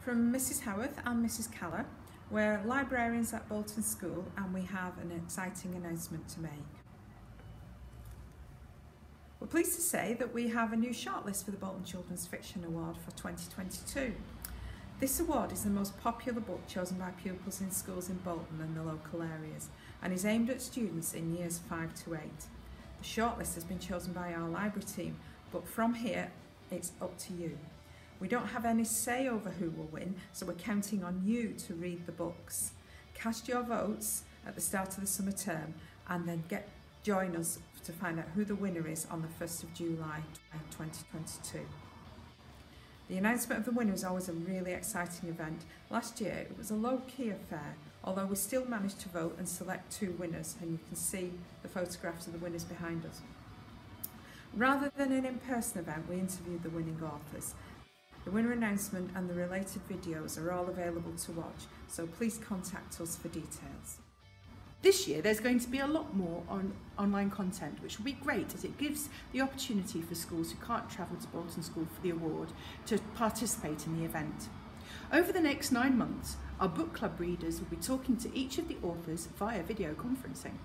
From Mrs Howarth and Mrs Caller, we're librarians at Bolton School and we have an exciting announcement to make. We're pleased to say that we have a new shortlist for the Bolton Children's Fiction Award for 2022. This award is the most popular book chosen by pupils in schools in Bolton and the local areas and is aimed at students in years 5 to 8. The shortlist has been chosen by our library team, but from here it's up to you. We don't have any say over who will win, so we're counting on you to read the books. Cast your votes at the start of the summer term and then get join us to find out who the winner is on the 1st of July uh, 2022. The announcement of the winner is always a really exciting event. Last year it was a low-key affair, although we still managed to vote and select two winners and you can see the photographs of the winners behind us. Rather than an in-person event, we interviewed the winning authors. The winner announcement and the related videos are all available to watch, so please contact us for details. This year there's going to be a lot more on online content which will be great as it gives the opportunity for schools who can't travel to Bolton School for the award to participate in the event. Over the next nine months our book club readers will be talking to each of the authors via video conferencing.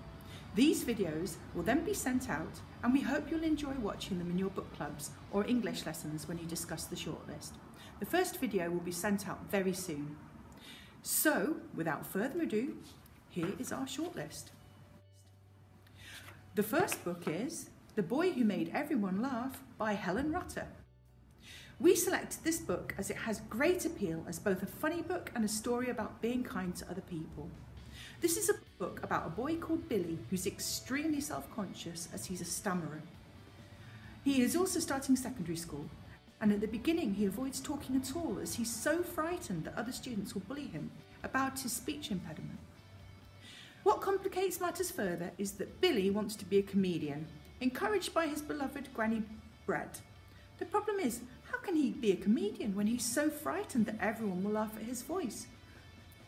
These videos will then be sent out and we hope you'll enjoy watching them in your book clubs or English lessons when you discuss the shortlist. The first video will be sent out very soon. So, without further ado, here is our shortlist. The first book is The Boy Who Made Everyone Laugh by Helen Rutter. We selected this book as it has great appeal as both a funny book and a story about being kind to other people. This is a book about a boy called Billy who's extremely self-conscious as he's a stammerer. He is also starting secondary school and at the beginning he avoids talking at all as he's so frightened that other students will bully him about his speech impediment. What complicates matters further is that Billy wants to be a comedian, encouraged by his beloved Granny Brett. The problem is, how can he be a comedian when he's so frightened that everyone will laugh at his voice?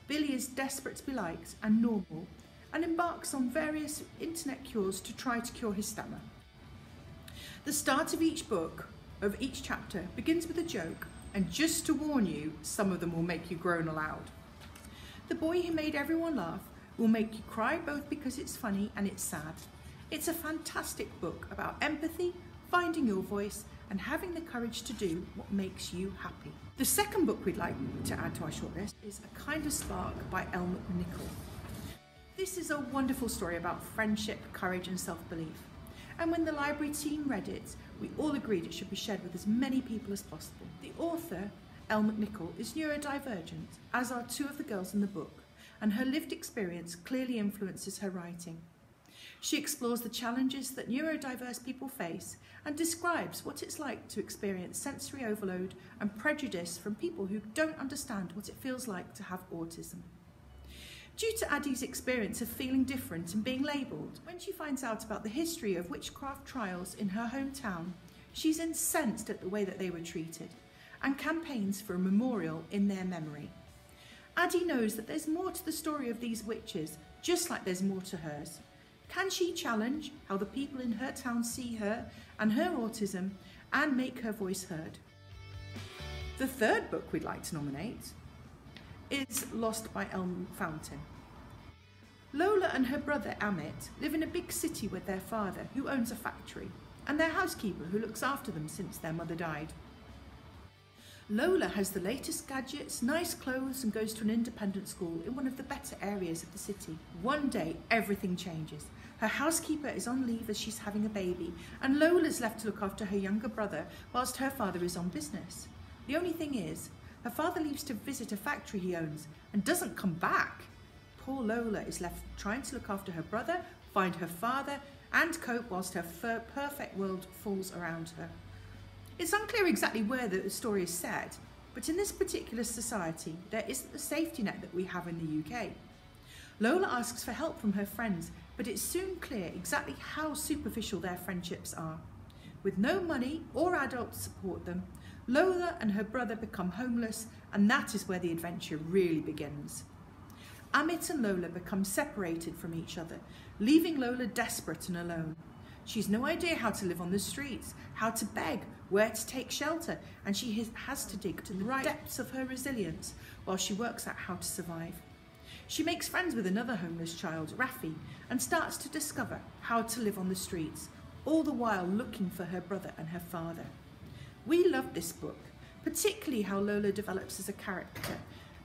Billy is desperate to be liked and normal and embarks on various internet cures to try to cure his stammer. The start of each book, of each chapter, begins with a joke, and just to warn you, some of them will make you groan aloud. The boy who made everyone laugh will make you cry both because it's funny and it's sad. It's a fantastic book about empathy, finding your voice, and having the courage to do what makes you happy. The second book we'd like to add to our shortlist is A Kind of Spark by Elle McNicoll. This is a wonderful story about friendship, courage, and self belief. And when the library team read it, we all agreed it should be shared with as many people as possible. The author, Elle McNicoll, is neurodivergent, as are two of the girls in the book and her lived experience clearly influences her writing. She explores the challenges that neurodiverse people face and describes what it's like to experience sensory overload and prejudice from people who don't understand what it feels like to have autism. Due to Addie's experience of feeling different and being labelled, when she finds out about the history of witchcraft trials in her hometown, she's incensed at the way that they were treated and campaigns for a memorial in their memory. Addie knows that there's more to the story of these witches, just like there's more to hers. Can she challenge how the people in her town see her and her autism and make her voice heard? The third book we'd like to nominate is Lost by Ele Fountain. Lola and her brother Amit live in a big city with their father, who owns a factory, and their housekeeper, who looks after them since their mother died. Lola has the latest gadgets, nice clothes and goes to an independent school in one of the better areas of the city. One day, everything changes. Her housekeeper is on leave as she's having a baby and Lola's left to look after her younger brother whilst her father is on business. The only thing is, her father leaves to visit a factory he owns and doesn't come back. Poor Lola is left trying to look after her brother, find her father and cope whilst her perfect world falls around her. It's unclear exactly where the story is set, but in this particular society, there isn't the safety net that we have in the UK. Lola asks for help from her friends, but it's soon clear exactly how superficial their friendships are. With no money or adults to support them, Lola and her brother become homeless, and that is where the adventure really begins. Amit and Lola become separated from each other, leaving Lola desperate and alone. She's no idea how to live on the streets, how to beg, where to take shelter, and she has to dig to the right depths of her resilience while she works out how to survive. She makes friends with another homeless child, Rafi, and starts to discover how to live on the streets, all the while looking for her brother and her father. We love this book, particularly how Lola develops as a character.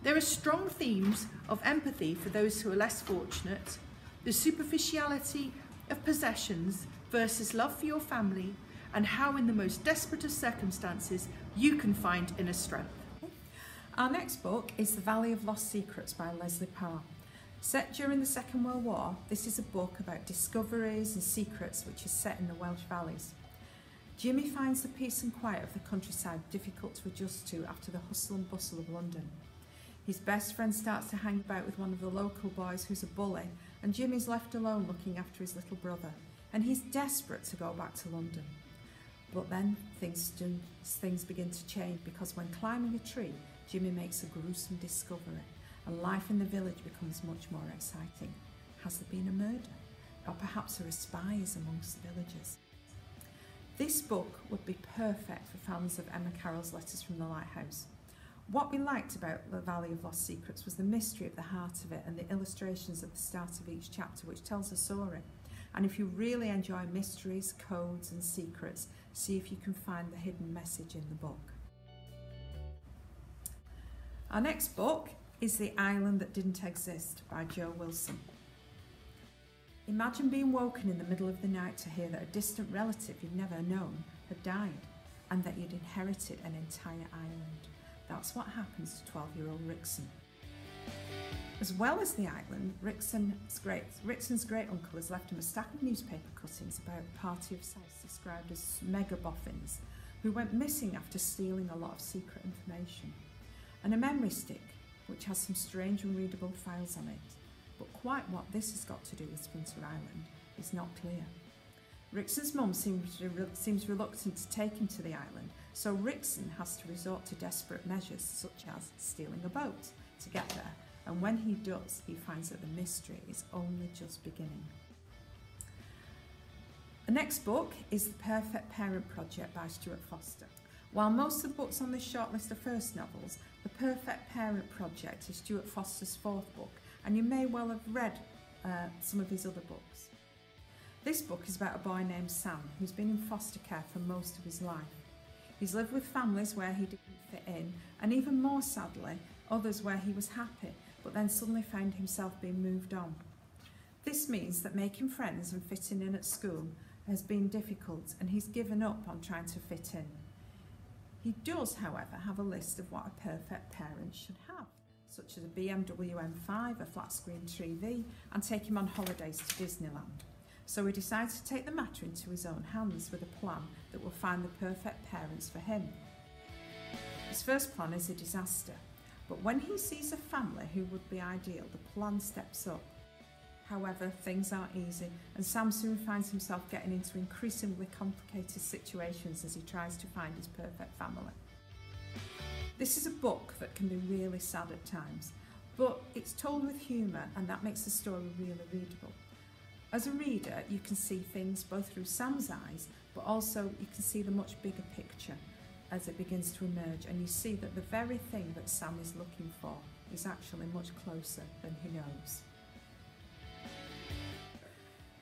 There are strong themes of empathy for those who are less fortunate, the superficiality of possessions versus love for your family, and how in the most desperate of circumstances you can find inner strength. Our next book is The Valley of Lost Secrets by Lesley Parr. Set during the Second World War, this is a book about discoveries and secrets which is set in the Welsh valleys. Jimmy finds the peace and quiet of the countryside difficult to adjust to after the hustle and bustle of London. His best friend starts to hang about with one of the local boys who's a bully, and Jimmy's left alone looking after his little brother, and he's desperate to go back to London. But then things, things begin to change because when climbing a tree, Jimmy makes a gruesome discovery and life in the village becomes much more exciting. Has there been a murder? Or perhaps there are spies amongst the villagers? This book would be perfect for fans of Emma Carroll's Letters from the Lighthouse. What we liked about The Valley of Lost Secrets was the mystery of the heart of it and the illustrations at the start of each chapter which tells a story. And if you really enjoy mysteries, codes and secrets, see if you can find the hidden message in the book. Our next book is The Island That Didn't Exist by Joe Wilson. Imagine being woken in the middle of the night to hear that a distant relative you'd never known had died and that you'd inherited an entire island. That's what happens to 12 year old Rickson. As well as the island, Rickson's great, Rickson's great uncle has left him a stack of newspaper cuttings about a party of South described as mega boffins who went missing after stealing a lot of secret information and a memory stick which has some strange unreadable files on it. But quite what this has got to do with Splinter Island is not clear. Rickson's mum seems, seems reluctant to take him to the island, so Rickson has to resort to desperate measures such as stealing a boat to get there, and when he does, he finds that the mystery is only just beginning. The next book is The Perfect Parent Project by Stewart Foster. While most of the books on this shortlist are first novels, The Perfect Parent Project is Stewart Foster's fourth book, and you may well have read uh, some of his other books. This book is about a boy named Sam who's been in foster care for most of his life. He's lived with families where he didn't fit in, and even more sadly, others where he was happy, but then suddenly found himself being moved on. This means that making friends and fitting in at school has been difficult, and he's given up on trying to fit in. He does, however, have a list of what a perfect parent should have, such as a BMW M5, a flat screen TV, and take him on holidays to Disneyland. So he decides to take the matter into his own hands with a plan that will find the perfect parents for him. His first plan is a disaster, but when he sees a family who would be ideal, the plan steps up. However, things aren't easy, and Sam soon finds himself getting into increasingly complicated situations as he tries to find his perfect family. This is a book that can be really sad at times, but it's told with humour and that makes the story really readable. As a reader, you can see things both through Sam's eyes, but also you can see the much bigger picture as it begins to emerge, and you see that the very thing that Sam is looking for is actually much closer than he knows.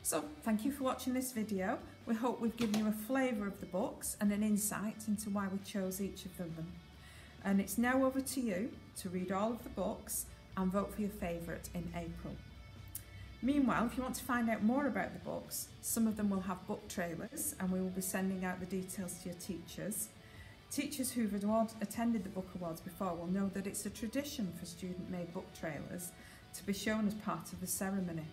So thank you for watching this video. We hope we've given you a flavour of the books and an insight into why we chose each of them. And it's now over to you to read all of the books and vote for your favourite in April. Meanwhile, if you want to find out more about the books, some of them will have book trailers and we will be sending out the details to your teachers. Teachers who've attended the book awards before will know that it's a tradition for student-made book trailers to be shown as part of the ceremony.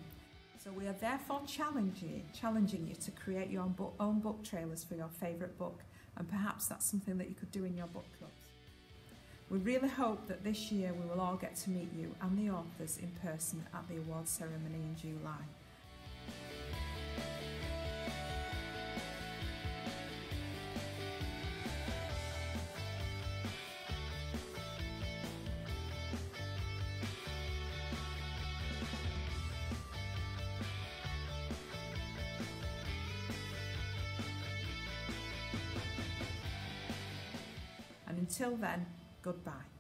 So we are therefore challenging, challenging you to create your own book, own book trailers for your favourite book and perhaps that's something that you could do in your book clubs. We really hope that this year we will all get to meet you and the authors in person at the awards ceremony in July. Until then, goodbye.